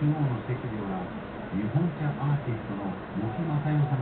中央の席では日本茶アーティストの茂木正代さ